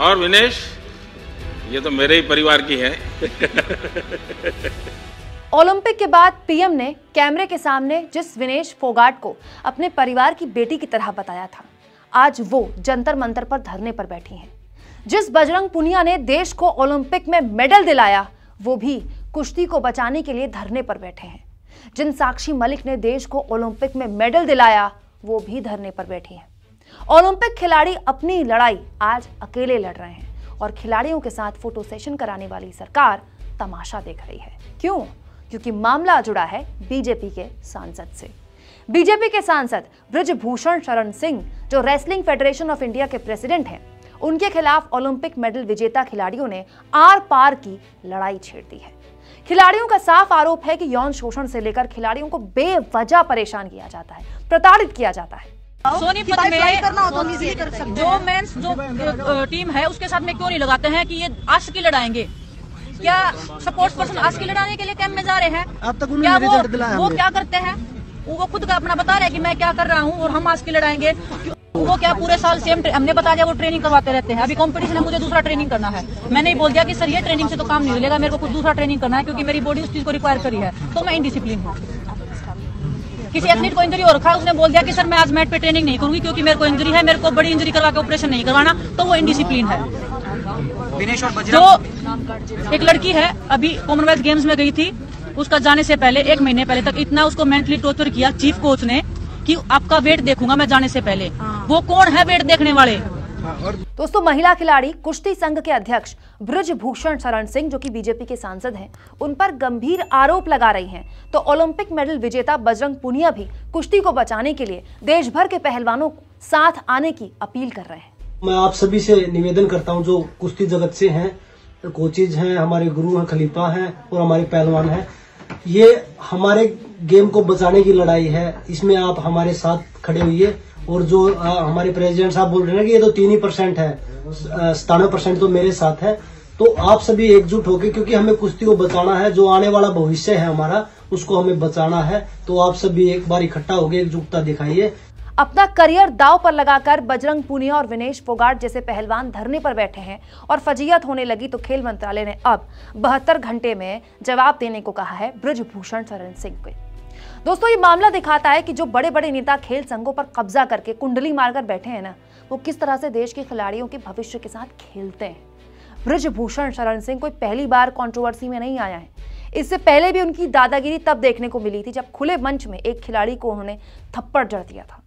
और विनेश, ये तो मेरे ही परिवार की है। ओलंपिक के बाद पीएम ने कैमरे के सामने जिस विनेश फोगाट को अपने परिवार की बेटी की तरह बताया था, आज वो जंतर मंतर पर धरने पर बैठी हैं। जिस बजरंग पुनिया ने देश को ओलंपिक में मेडल दिलाया, वो भी कुश्ती को बचाने के लिए धरने पर बैठे हैं। जिन साक्षी मलिक ने देश को ओलंपिक में मेडल दिलाया, वो भी धरने पर बैठी हैं। ओलंपिक खिलाड़ी अपनी लड़ाई आज अकेले लड़ रहे हैं और खिलाड़ियों के साथ फ़ोटो सेशन कराने वाली सरकार तमाशा देख रही है। क्यों? क्योंकि मामला जुड़ा है बीजेपी के सांसद से। बीजेपी के सांसद ब्रजभूषण शरण सिंह, जो रेसलिंग फेडरेशन ऑफ़ इंडिया के प्रेसिडेंट हैं, उनके खिलाफ ओलंपिक मेडल विजेता खिलाड़ियों ने आर पार की लड़ाई छेड़ दी है। खिलाड़ियों का साफ़ आरोप है कि यौन शोषण से लेकर खिलाड़ियों को बेवजह परेशान किया जाता है, प्रताड़ित किया जाता है। सोनीपत में जो मेंस जो टीम है उसके साथ में क्यों नहीं लगाते हैं कि ये आशिकी लड़ाएँगे? क्या सपोर्ट्स पर्सन आशिकी लड़ाने के लिए कैंप में जा रहे हैं? अब तक क्या वो वो क्या करते हैं? वो खुद का अपना बता रहे हैं कि मैं क्या कर रहा हूँ और हम आज आशिकी लड़ाएँगे। वो क्या पूरे साल सेम हमने बता दिया वो ट्रेनिंग करवाते रहते हैं। अभी कंपटीशन है मुझे दूसरा ट्रेनिंग करना है। मैंने ही बोल दिया कि सर ये ट्रेनिंग से तो काम नहीं मिलेगा मेरे को कुछ दूसरा ट्रेनिंग करना है क्योंकि मेरी बॉडी उस चीज़ को रिक्वायर करी है। तो मैं इनडिसिप्लिन हूँ। किसी एथलीट को इंजरी हो रखा है उसने बोल दिया कि सर मैं आज मैट पे ट्रेनिंग नहीं करूँगी क्योंकि मेरे को इंजरी है मेरे को बड़ी इंजरी करवा के ऑपरेशन नहीं करवाना तो वो इनडिसिप्लिन है। जो एक लड़की है अभी कॉमनवेल्थ गेम्स में गई थी उसका जाने से पहले एक महीने पहले तक इतना उसको मेंटली टॉर्चर किया चीफ कोच ने कि आपका वेट देखूँगा मैं जाने से पहले। वो कौन है वेट देखने वाले? दोस्तों महिला खिलाड़ी कुश्ती संघ के अध्यक्ष ब्रजभूषण शरण सिंह जो कि बीजेपी के सांसद हैं उन पर गंभीर आरोप लगा रही हैं। तो ओलंपिक मेडल विजेता बजरंग पुनिया भी कुश्ती को बचाने के लिए देश भर के पहलवानों को साथ आने की अपील कर रहे हैं। मैं आप सभी से निवेदन करता हूँ जो कुश्ती जगत से हैं कोचिज हैं हमारे गुरु हैं खलीफा हैं और हमारे पहलवान हैं ये हमारे गेम को बचाने की लड़ाई है। इसमें आप हमारे साथ खड़े हुए और जो अ, हमारे प्रेसिडेंट साहब बोल रहे हैं कि ये तो तीन ही परसेंट है। सतानवे परसेंट तो मेरे साथ है। तो आप सभी एकजुट होकर क्योंकि हमें कुश्ती को बचाना है जो आने वाला भविष्य है हमारा उसको हमें बचाना है। तो आप सभी एक बार इकट्ठा होकर एकजुटता दिखाइए। अपना करियर दाव पर लगाकर बजरंग पुनिया और विनेश फोगाट जैसे पहलवान धरने पर बैठे हैं और फजीयत होने लगी तो खेल मंत्रालय ने अब बहत्तर घंटे में जवाब देने को कहा है ब्रजभूषण शरण सिंह को। दोस्तों, ये मामला दिखाता है कि जो बड़े बड़े नेता खेल संघों पर कब्जा करके कुंडली मारकर बैठे हैं ना, वो किस तरह से देश के खिलाड़ियों के भविष्य के साथ खेलते हैं। ब्रजभूषण शरण सिंह कोई पहली बार कंट्रोवर्सी में नहीं आया है। इससे पहले भी उनकी दादागिरी तब देखने को मिली थी जब खुले मंच में एक खिलाड़ी को उन्होंने थप्पड़ जड़ दिया था।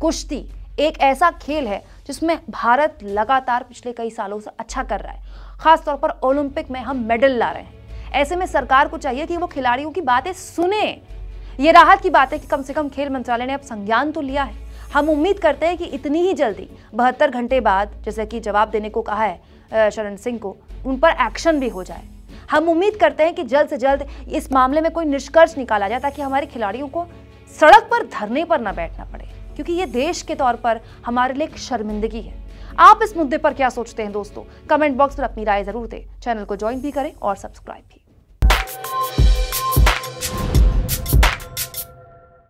कुश्ती एक ऐसा खेल है जिसमें भारत लगातार पिछले कई सालों से अच्छा कर रहा है। खासतौर पर ओलंपिक में हम मेडल ला रहे हैं। ऐसे में सरकार को चाहिए कि वो खिलाड़ियों की बातें सुने। ये राहत की बात है कि कम से कम खेल मंत्रालय ने अब संज्ञान तो लिया है। हम उम्मीद करते हैं कि इतनी ही जल्दी, बहत्तर घंटे बाद, जैसे कि जवाब देने को कहा है शरण सिंह को, उन पर एक्शन भी हो जाए। हम उम्मीद करते हैं कि जल्द से जल्द इस मामले में कोई निष्कर्ष निकाला जाए ताकि हमारे खिलाड़ियों को सड़क पर धरने पर न बैठना पड़े, क्योंकि ये देश के तौर पर हमारे लिए एक शर्मिंदगी है। आप इस मुद्दे पर क्या सोचते हैं दोस्तों? कमेंट बॉक्स पर अपनी राय ज़रूर दें। चैनल को ज्वाइन भी करें और सब्सक्राइब भी।